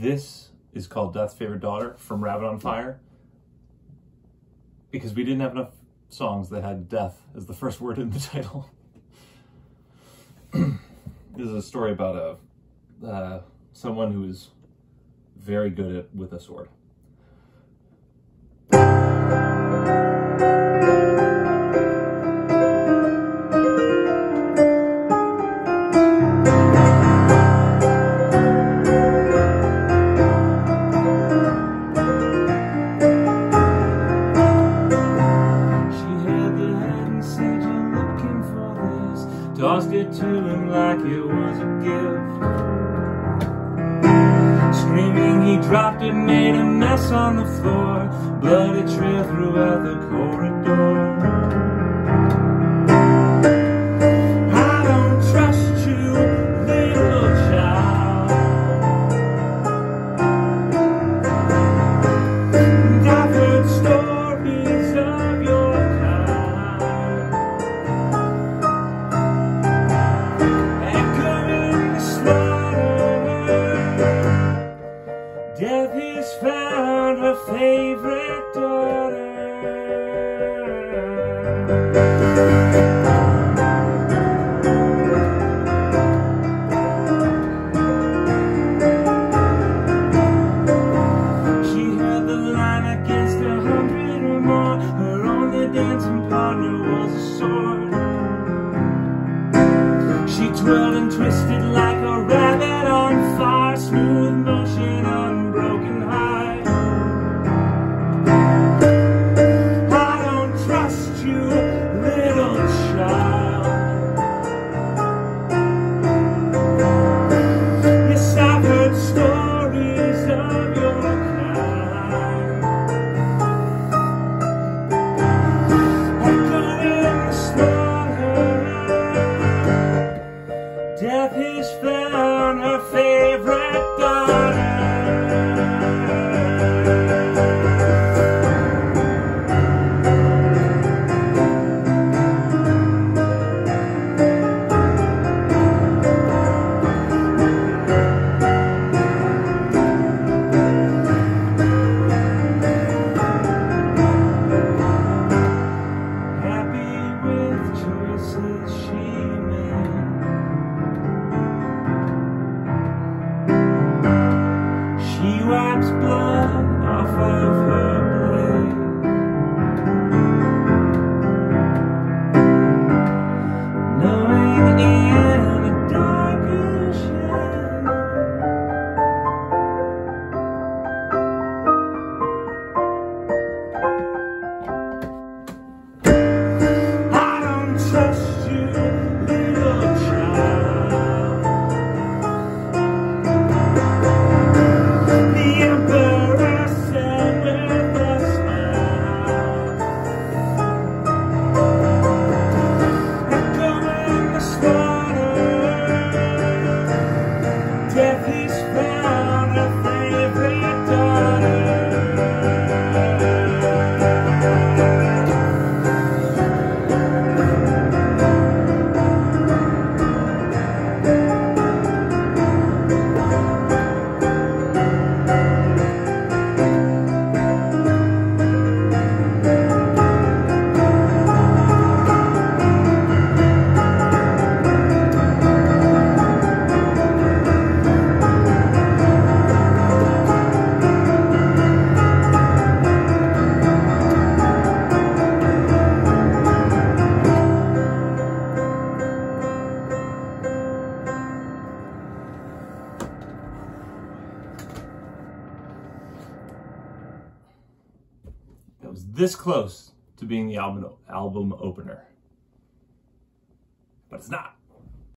this is called Death's Favorite Daughter from Rabbit on Fire because we didn't have enough songs that had death as the first word in the title. this is a story about a uh, someone who is very good at with a sword. To him like it was a gift. Screaming, he dropped it, made a mess on the floor. Blood it trailed throughout the corridor. Hundred or more. Her only dancing partner was a sword. She twirled and twisted like a rabbit on fire, smooth motion found favorite daughter. Happy with choices she was this close to being the album album opener. But it's not.